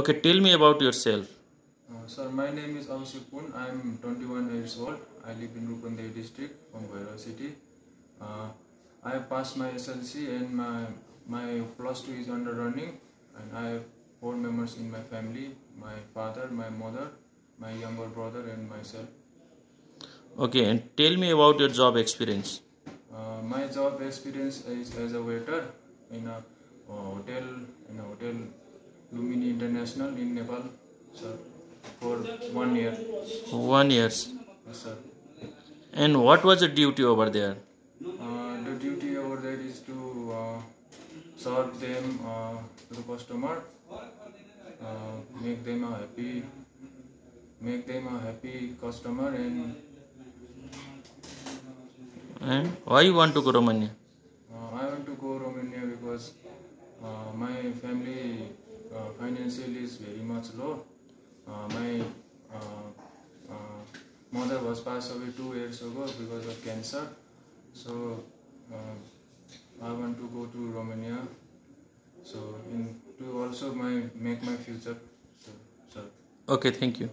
Okay, tell me about yourself. Uh, sir, my name is Abhisek Pun. I'm 21 years old. I live in Rupandehi district from city. Uh, I have passed my SLC and my my plus two is under running, and I have four members in my family: my father, my mother, my younger brother, and myself. Okay, and tell me about your job experience. Uh, my job experience is as a waiter in a uh, hotel in a hotel International in Nepal, sir, for one year. One years. Yes, sir. And what was the duty over there? Uh, the duty over there is to uh, serve them uh, to the customer, uh, make them a happy, make them a happy customer, and And why you want to go Romania? uh, I want to go Romania because uh, my family uh, financial is very much low. Uh, my uh, uh, mother was passed away two years ago because of cancer, so uh, I want to go to Romania. So in to also my make my future. So, so Okay, thank you.